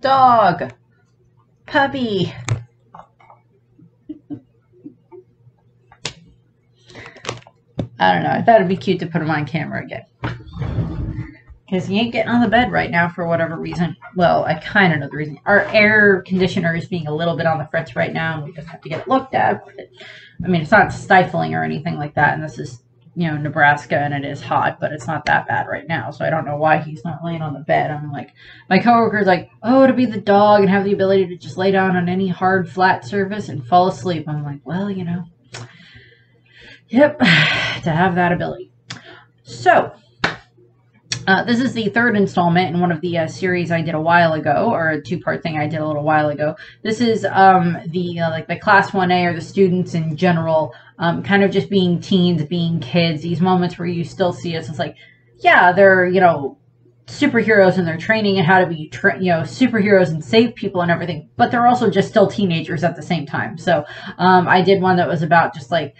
Dog. Puppy. I don't know. I thought it'd be cute to put him on camera again. Because he ain't getting on the bed right now for whatever reason. Well, I kind of know the reason. Our air conditioner is being a little bit on the fritz right now, and we just have to get it looked at. But, I mean, it's not stifling or anything like that, and this is, you know, Nebraska, and it is hot, but it's not that bad right now. So I don't know why he's not laying on the bed. I'm like, my coworker's like, oh, to be the dog and have the ability to just lay down on any hard, flat surface and fall asleep. I'm like, well, you know, yep, to have that ability. So, uh, this is the third installment in one of the uh, series I did a while ago, or a two-part thing I did a little while ago. This is um, the uh, like the class 1A or the students in general, um, kind of just being teens, being kids. These moments where you still see us, it's like, yeah, they're you know superheroes and they're training and how to be tra- you know superheroes and save people and everything, but they're also just still teenagers at the same time. So um, I did one that was about just like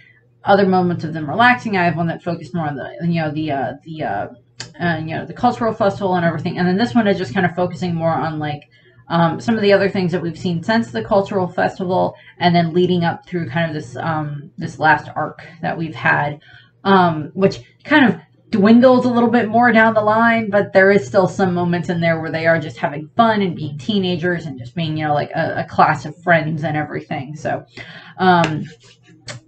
other moments of them relaxing. I have one that focused more on the you know the uh, the uh, and you know the cultural festival and everything. And then this one is just kind of focusing more on like um, some of the other things that we've seen since the cultural festival, and then leading up through kind of this um, this last arc that we've had, um, which kind of dwindles a little bit more down the line, but there is still some moments in there where they are just having fun and being teenagers and just being you know like a, a class of friends and everything. So. Um,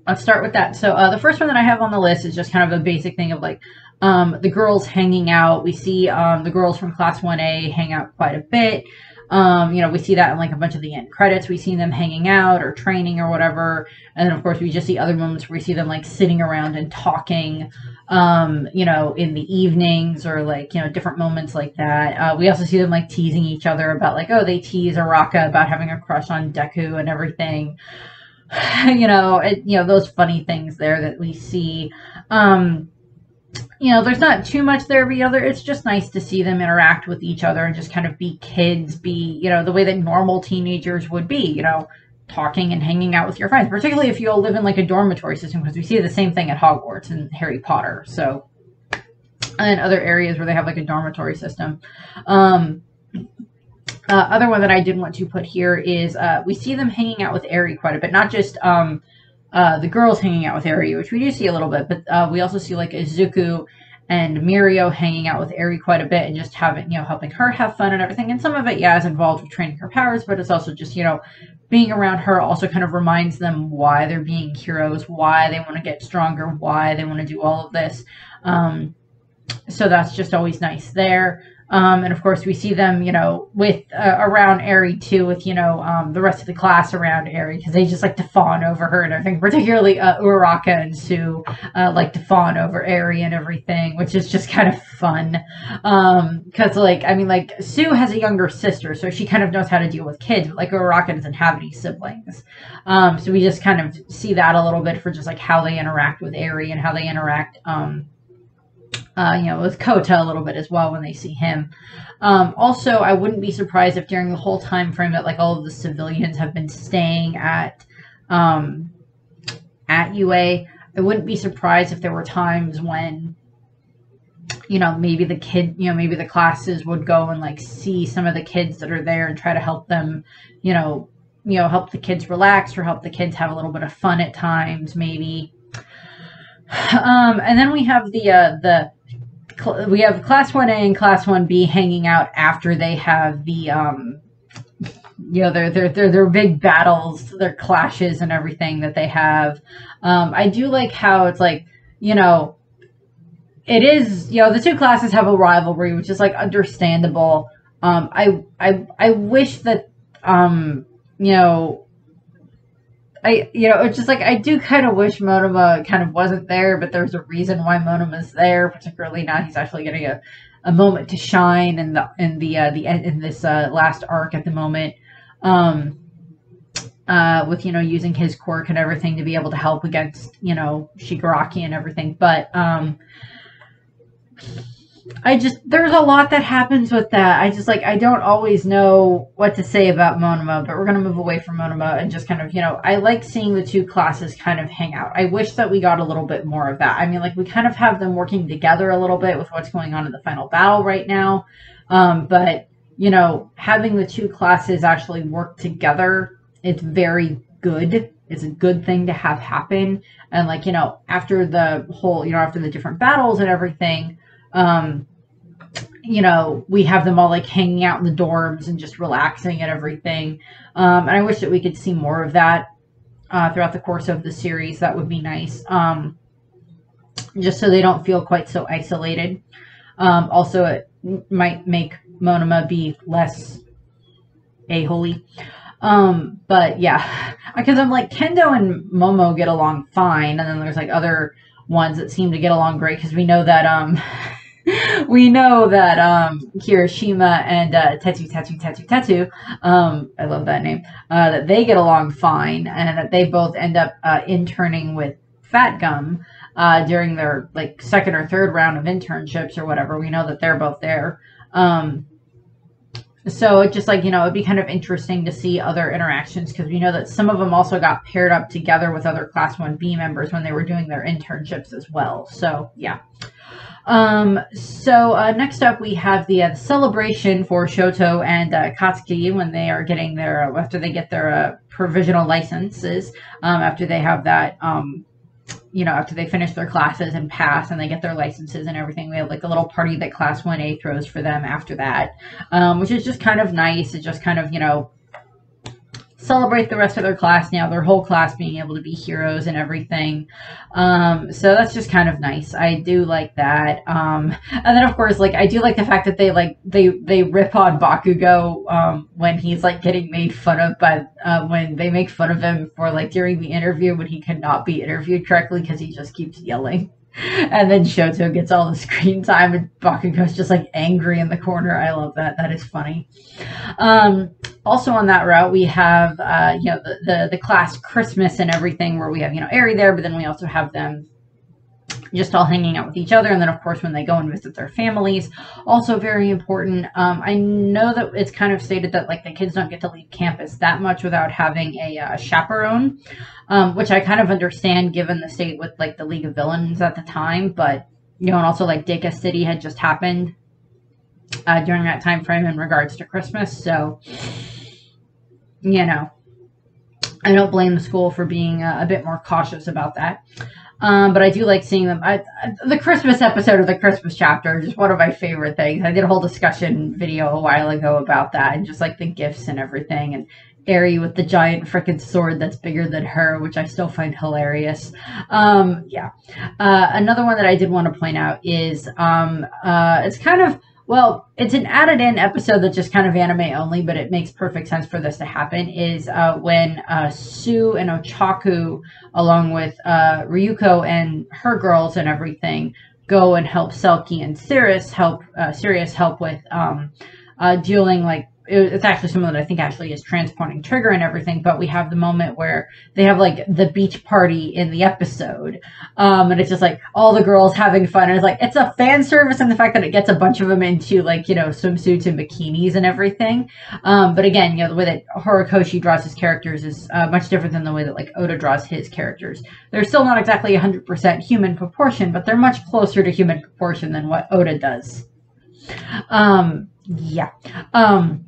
let's start with that. So uh, the first one that I have on the list is just kind of a basic thing of like um, the girls hanging out. We see um, the girls from Class 1A hang out quite a bit. Um, you know, we see that in like a bunch of the end credits. We see them hanging out or training or whatever. And then, of course, we just see other moments where we see them like sitting around and talking, um, you know, in the evenings or like, you know, different moments like that. Uh, we also see them like teasing each other about like, oh, they tease Uraraka about having a crush on Deku and everything. you know, it, you know, those funny things there that we see. Um, you know, there's not too much there every other. It's just nice to see them interact with each other and just kind of be kids, be, you know, the way that normal teenagers would be, you know, talking and hanging out with your friends, particularly if you all live in like a dormitory system, because we see the same thing at Hogwarts and Harry Potter. So, and other areas where they have like a dormitory system. Um, uh, other one that I did want to put here is uh, we see them hanging out with Eri quite a bit, not just um, uh, the girls hanging out with Eri, which we do see a little bit, but uh, we also see like Izuku and Mirio hanging out with Eri quite a bit and just having, you know, helping her have fun and everything. And some of it, yeah, is involved with training her powers, but it's also just, you know, being around her also kind of reminds them why they're being heroes, why they want to get stronger, why they want to do all of this. Um, so that's just always nice there. Um, and of course, we see them, you know, with uh, around Eri too, with you know um, the rest of the class around Eri because they just like to fawn over her and everything. Particularly uh, Uraraka and Tsu uh, like to fawn over Eri and everything, which is just kind of fun. Because um, like I mean, like Tsu has a younger sister, so she kind of knows how to deal with kids. But like Uraraka doesn't have any siblings, um, so we just kind of see that a little bit for just like how they interact with Eri and how they interact. Um, uh, you know, with Kota a little bit as well when they see him. Um, also, I wouldn't be surprised if during the whole time frame that like all of the civilians have been staying at um, at UA, I wouldn't be surprised if there were times when you know maybe the kid you know maybe the classes would go and like see some of the kids that are there and try to help them you know you know help the kids relax or help the kids have a little bit of fun at times maybe um, and then we have the uh, the we have class 1A and class 1B hanging out after they have the um you know their their their their big battles, their clashes and everything that they have. Um I do like how it's like, you know, it is, you know, the two classes have a rivalry which is like understandable. Um I I I wish that um you know I, you know, it's just like I do kind of wish Monoma kind of wasn't there, but there's a reason why Monoma's there. Particularly now, he's actually getting a, a moment to shine in the in the uh, the in this uh, last arc at the moment. Um, uh, with you know using his quirk and everything to be able to help against you know Shigaraki and everything, but um, I just there's a lot that happens with that. I just like I don't always know what to say about Monoma, but we're gonna move away from Monoma and just kind of you know I like seeing the two classes kind of hang out. I wish that we got a little bit more of that. I mean, like we kind of have them working together a little bit with what's going on in the final battle right now, um, but you know, having the two classes actually work together, it's very good. It's a good thing to have happen. And like, you know, after the whole, you know, after the different battles and everything, um, you know, we have them all like hanging out in the dorms and just relaxing and everything. Um, and I wish that we could see more of that uh, throughout the course of the series. That would be nice. Um, just so they don't feel quite so isolated. Um, also, it might make Monoma be less a holy. Um, but yeah, because I'm like Kendo and Momo get along fine, and then there's like other ones that seem to get along great because we know that um we know that um, Kirishima and uh, Tetsu Tetsu Tetsu Tetsu, um, I love that name, uh, that they get along fine and that they both end up uh, interning with Fat Gum uh, during their like second or third round of internships or whatever. We know that they're both there. Um, so just like you know it'd be kind of interesting to see other interactions because we know that some of them also got paired up together with other class 1b members when they were doing their internships as well so yeah um, so uh, next up, we have the, uh, celebration for Shoto and uh, Katsuki when they are getting their uh, after they get their uh, provisional licenses. Um, after they have that, um, you know, after they finish their classes and pass and they get their licenses and everything, we have like a little party that Class One A throws for them after that, um, which is just kind of nice. It just kind of you know celebrate the rest of their class now, their whole class being able to be heroes and everything. Um, so that's just kind of nice. I do like that. Um, and then of course, like I do like the fact that they like they they rip on Bakugo um, when he's like getting made fun of by uh, when they make fun of him for like during the interview when he cannot be interviewed correctly because he just keeps yelling. And then Shoto gets all the screen time, and Bakugo's just like angry in the corner. I love that. That is funny. Um, also on that route, we have uh, you know the, the, the class Christmas and everything, where we have you know Eri there, but then we also have them just all hanging out with each other, and then of course when they go and visit their families, also very important. Um, I know that it's kind of stated that like the kids don't get to leave campus that much without having a uh, chaperone, um, which I kind of understand given the state with like the League of Villains at the time, but you know, and also like Deika City had just happened uh, during that time frame in regards to Christmas. So, you know, I don't blame the school for being uh, a bit more cautious about that. Um, but I do like seeing them. I, the Christmas episode of the Christmas chapter is just one of my favorite things. I did a whole discussion video a while ago about that and just like the gifts and everything. And Eri with the giant freaking sword that's bigger than her, which I still find hilarious. Um, yeah. Uh, another one that I did want to point out is um, uh, it's kind of well, it's an added in episode that's just kind of anime only, but it makes perfect sense for this to happen. Is uh, when uh, Tsu and Ochaco, along with uh, Ryuko and her girls and everything, go and help Selkie and Sirius help uh, Sirius help with um, uh, dealing like it's actually someone that I think actually is transporting Trigger and everything, but we have the moment where they have like the beach party in the episode. Um, and it's just like all the girls having fun. And it's like, it's a fan service and the fact that it gets a bunch of them into like, you know, swimsuits and bikinis and everything. Um, but again, you know, the way that Horikoshi draws his characters is uh, much different than the way that like Oda draws his characters. They're still not exactly 100% human proportion, but they're much closer to human proportion than what Oda does. Um, yeah. Um,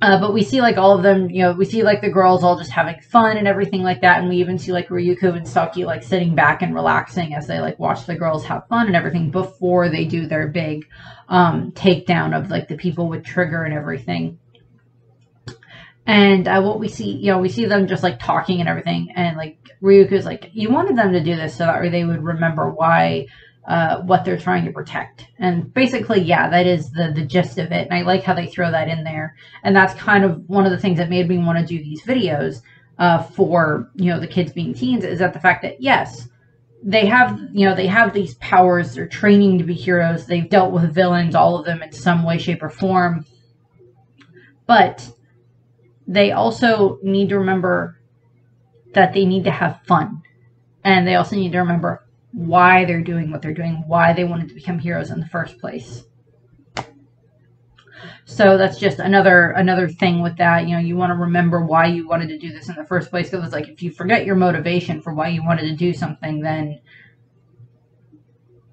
uh, but we see like all of them, you know, we see like the girls all just having fun and everything like that. And we even see like Ryuko and Saki like sitting back and relaxing as they like watch the girls have fun and everything before they do their big um, takedown of like the people with trigger and everything. And uh, what we see, you know, we see them just like talking and everything. And like Ryuko's like, you wanted them to do this so that they would remember why uh, what they're trying to protect. And basically, yeah, that is the, the gist of it. And I like how they throw that in there. And that's kind of one of the things that made me want to do these videos uh, for, you know, the kids being teens is that the fact that, yes, they have, you know, they have these powers. They're training to be heroes. They've dealt with villains, all of them in some way, shape, or form. But they also need to remember that they need to have fun. And they also need to remember why they're doing what they're doing, why they wanted to become heroes in the first place. So that's just another another thing with that. You know, you want to remember why you wanted to do this in the first place. Because like if you forget your motivation for why you wanted to do something, then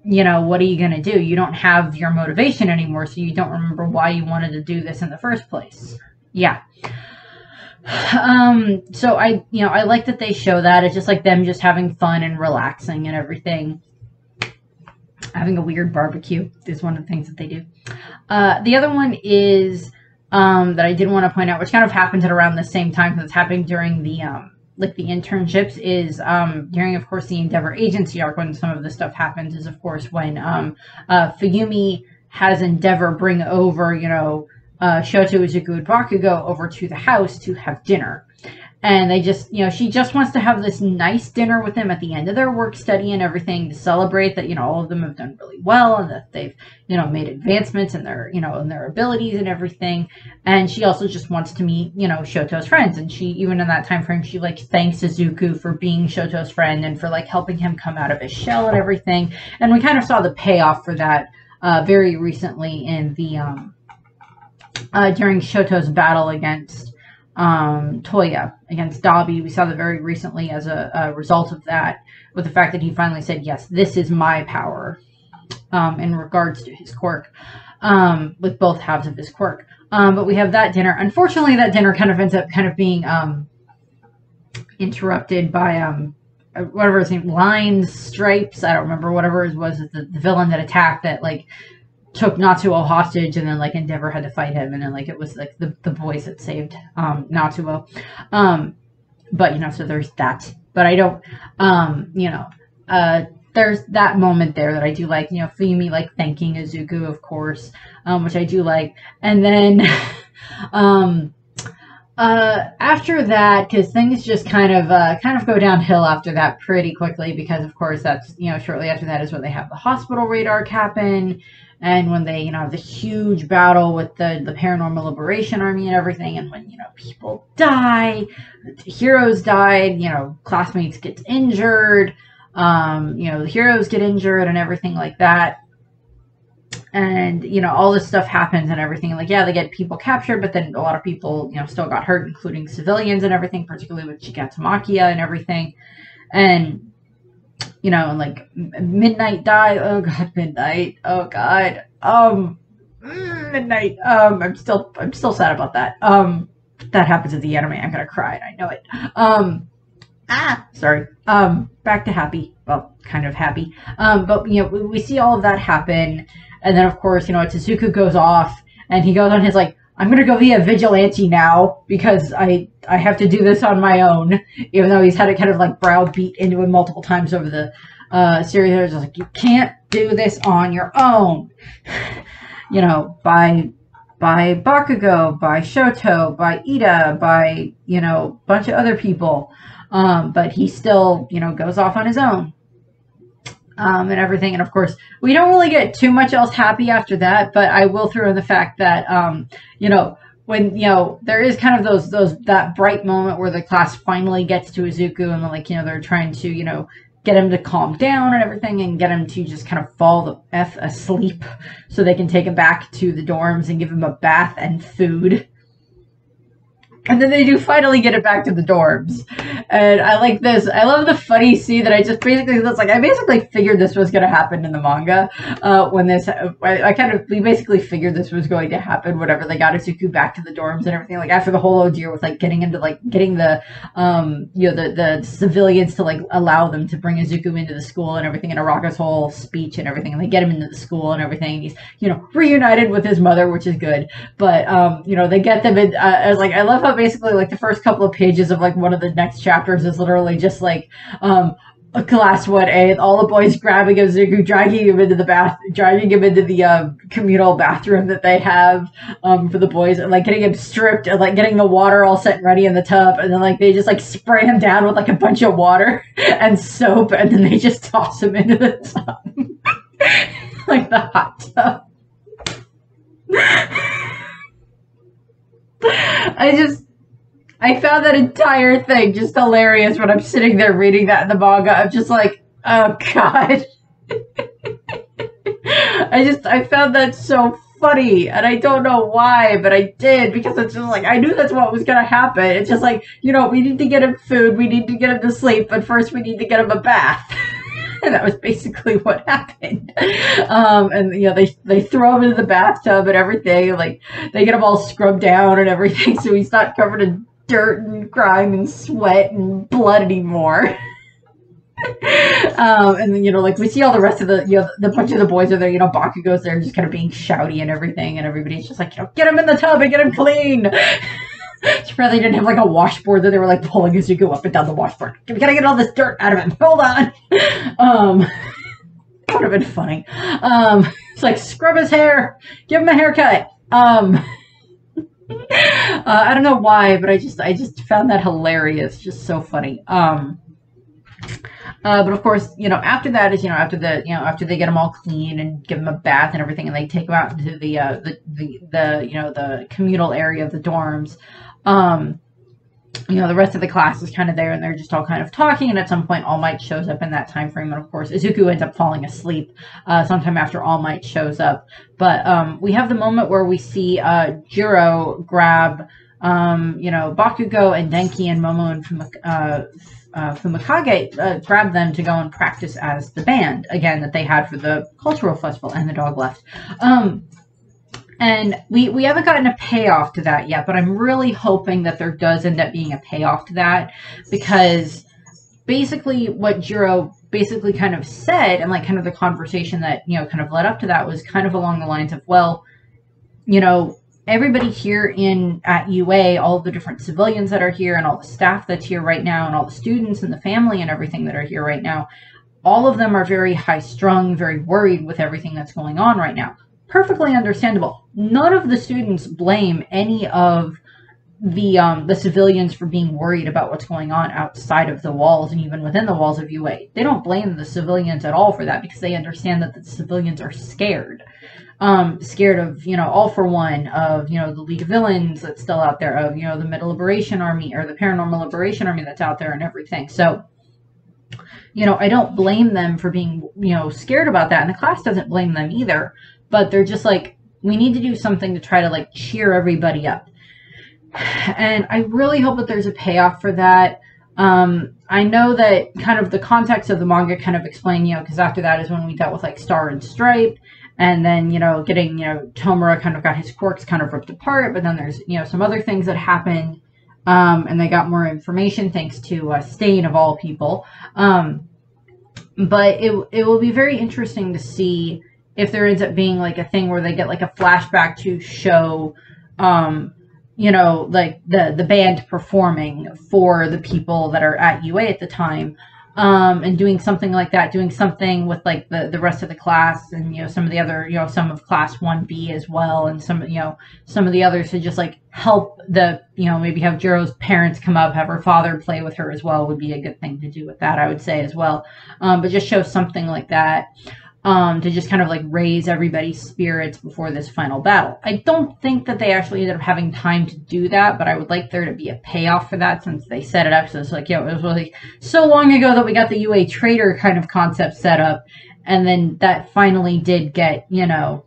you know, what are you going to do? You don't have your motivation anymore, so you don't remember why you wanted to do this in the first place. Yeah. Um, so I, you know, I like that they show that. It's just like them just having fun and relaxing and everything. Having a weird barbecue is one of the things that they do. Uh, the other one is um, that I did want to point out, which kind of happens at around the same time because it's happening during the um, like the internships is um, during, of course, the Endeavor agency arc when some of this stuff happens is, of course, when um, uh, Fuyumi has Endeavor bring over, you know, uh, Shoto Izuku and Bakugo over to the house to have dinner. And they just you know she just wants to have this nice dinner with them at the end of their work study and everything to celebrate that you know all of them have done really well and that they've you know made advancements in their you know in their abilities and everything. And she also just wants to meet you know shoto's friends. And she even in that time frame she like thanks izuku for being shoto's friend and for like helping him come out of his shell and everything. And we kind of saw the payoff for that uh, very recently in the um uh, during shoto's battle against um, Toya against Dabi. We saw that very recently as a, a, result of that, with the fact that he finally said, "Yes, this is my power," um, in regards to his quirk, um, with both halves of his quirk. Um, but we have that dinner. Unfortunately, that dinner kind of ends up kind of being um, interrupted by um, uh, whatever his name, lines, stripes. I don't remember whatever it was. The, the villain that attacked that like took Natsuo hostage and then like Endeavor had to fight him and then like it was like the, the boys that saved um Natsuo. Um but you know so there's that. But I don't um you know uh there's that moment there that I do like, you know, Fuyumi like thanking Izuku, of course, um, which I do like. And then um uh after that because things just kind of uh kind of go downhill after that pretty quickly because of course that's you know shortly after that is when they have the hospital raid arc happen and when they you know have the huge battle with the the paranormal liberation army and everything and when you know people die heroes died you know classmates get injured um you know the heroes get injured and everything like that. And you know all this stuff happens and everything like yeah they get people captured but then a lot of people you know still got hurt including civilians and everything particularly with Shigatsumakiya and everything. And you know, like midnight die. Oh god, midnight. Oh god. Um, mm, midnight. Um, I'm still, I'm still sad about that. Um, that happens in the anime. I'm gonna cry, I know it. Um, ah, sorry. Um, back to happy. Well, kind of happy. Um, but you know, we, we see all of that happen, and then of course, you know, Izuku goes off, and he goes on his like I'm gonna go be a vigilante now because I I have to do this on my own. Even though he's had it kind of like browbeat into him multiple times over the uh, series, I was like, you can't do this on your own. you know, by by Bakugo, by Shoto, by Iida, by you know, bunch of other people. Um, but he still, you know, goes off on his own um, and everything. And of course, we don't really get too much else happy after that. But I will throw in the fact that um, you know when you know there is kind of those those that bright moment where the class finally gets to Izuku and like you know they're trying to you know get him to calm down and everything and get him to just kind of fall the f asleep so they can take him back to the dorms and give him a bath and food and then they do finally get it back to the dorms. And I like this. I love the funny scene that I just basically was like, I basically figured this was going to happen in the manga. Uh, when this, I, I, kind of, we basically figured this was going to happen whenever they got Izuku back to the dorms and everything. Like after the whole ordeal with like getting into like getting the, um, you know, the, the civilians to like allow them to bring Izuku into the school and everything in Uraraka's whole speech and everything. And they get him into the school and everything. He's, you know, reunited with his mother, which is good. But, um, you know, they get them in, uh, I was like, I love how basically like the first couple of pages of like one of the next chapters is literally just like um a class one A, and all the boys grabbing Izuku, dragging him into the bath, dragging him into the um, communal bathroom that they have um, for the boys, and like getting him stripped and like getting the water all set and ready in the tub, and then like they just like spray him down with like a bunch of water and soap, and then they just toss him into the tub, like the hot tub. I just I found that entire thing just hilarious when I'm sitting there reading that in the manga. I'm just like, oh god. I just I found that so funny and I don't know why, but I did because it's just like I knew that's what was gonna happen. It's just like, you know, we need to get him food, we need to get him to sleep, but first we need to get him a bath. and that was basically what happened. Um, and you know, they they throw him into the bathtub and everything. Like they get him all scrubbed down and everything, so he's not covered in dirt and grime and sweat and blood anymore. um, and then you know, like we see all the rest of the you know the bunch of the boys are there. You know, Bakugo's there, just kind of being shouty and everything, and everybody's just like, you know, get him in the tub and get him clean. it's probably didn't have like a washboard that they were like pulling as you go up and down the washboard. We gotta get all this dirt out of him. Hold on. Um, would have been funny. Um, it's like scrub his hair, give him a haircut. Um. Uh, I don't know why, but I just I just found that hilarious, just so funny. Um, uh, but of course, you know, after that is, you know, after the, you know, after they get them all clean and give them a bath and everything, and they take them out into the, uh, the, the, the, you know, the communal area of the dorms. Um, you know, the rest of the class is kind of there and they're just all kind of talking. And at some point, All Might shows up in that time frame. And of course, Izuku ends up falling asleep uh, sometime after All Might shows up. But um, we have the moment where we see uh, Jiro grab, um, you know, Bakugo and Denki and Momo and uh, uh, Fumikage uh, grabbed them to go and practice as the band again that they had for the cultural festival, and the dog left. Um, and we we haven't gotten a payoff to that yet, but I'm really hoping that there does end up being a payoff to that because basically what Jiro basically kind of said and like kind of the conversation that you know kind of led up to that was kind of along the lines of well you know everybody here in at UA, all the different civilians that are here and all the staff that's here right now and all the students and the family and everything that are here right now, all of them are very high strung, very worried with everything that's going on right now. Perfectly understandable. None of the students blame any of the um, the civilians for being worried about what's going on outside of the walls and even within the walls of UA. They don't blame the civilians at all for that because they understand that the civilians are scared um, scared of, you know, All for One, of, you know, the League of Villains that's still out there, of, you know, the Meta Liberation Army or the Paranormal Liberation Army that's out there and everything. So, you know, I don't blame them for being, you know, scared about that. And the class doesn't blame them either. But they're just like, we need to do something to try to like cheer everybody up. And I really hope that there's a payoff for that. Um, I know that kind of the context of the manga kind of explained, you know, because after that is when we dealt with like Star and Stripe, and then you know getting you know Tomura kind of got his quirks kind of ripped apart but then there's you know some other things that happened um, and they got more information thanks to uh, Stain of all people um, but it, it will be very interesting to see if there ends up being like a thing where they get like a flashback to show um, you know like the the band performing for the people that are at UA at the time um, and doing something like that, doing something with like the, the rest of the class and, you know, some of the other, you know, some of class 1B as well. And some, you know, some of the others to just like help the, you know, maybe have Jiro's parents come up, have her father play with her as well would be a good thing to do with that, I would say as well. Um, but just show something like that um, to just kind of like raise everybody's spirits before this final battle. I don't think that they actually ended up having time to do that, but I would like there to be a payoff for that since they set it up. So it's like, yeah, it was really so long ago that we got the UA traitor kind of concept set up, and then that finally did get, you know,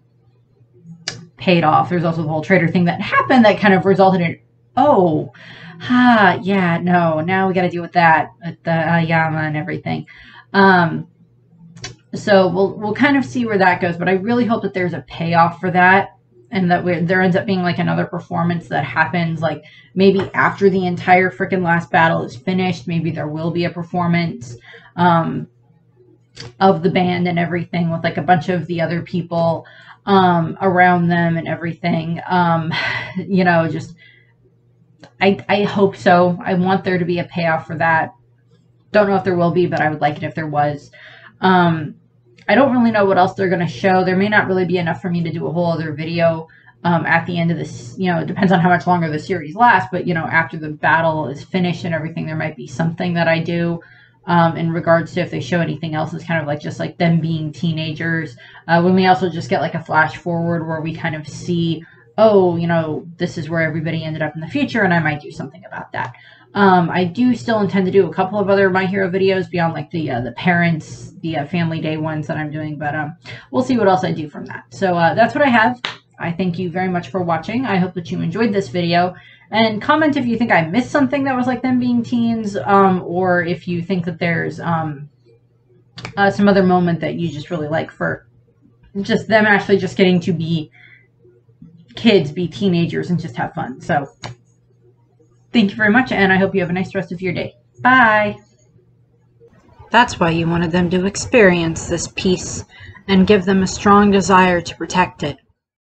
paid off. There's also the whole traitor thing that happened that kind of resulted in, oh, ha, yeah, no, now we got to deal with that, with the Aoyama and everything. Um, so we'll we'll kind of see where that goes, but I really hope that there's a payoff for that and that there ends up being like another performance that happens like maybe after the entire freaking last battle is finished maybe there will be a performance um, of the band and everything with like a bunch of the other people um, around them and everything. Um, you know just I, I hope so. I want there to be a payoff for that. Don't know if there will be but i would like it if there was. Um, I don't really know what else they're going to show. There may not really be enough for me to do a whole other video um, at the end of this. You know, it depends on how much longer the series lasts. But, you know, after the battle is finished and everything, there might be something that I do. Um, in regards to if they show anything else it's kind of like just like them being teenagers. Uh, when we also just get like a flash forward where we kind of see, oh, you know, this is where everybody ended up in the future, and I might do something about that. Um, I do still intend to do a couple of other My Hero videos beyond like the uh, the parents, the uh, family day ones that I'm doing, but um, we'll see what else I do from that. So uh, that's what I have. I thank you very much for watching. I hope that you enjoyed this video. And comment if you think I missed something that was like them being teens, um, or if you think that there's um, uh, some other moment that you just really like for just them actually just getting to be kids, be teenagers, and just have fun. So thank you very much, and I hope you have a nice rest of your day. Bye. That's why you wanted them to experience this peace and give them a strong desire to protect it.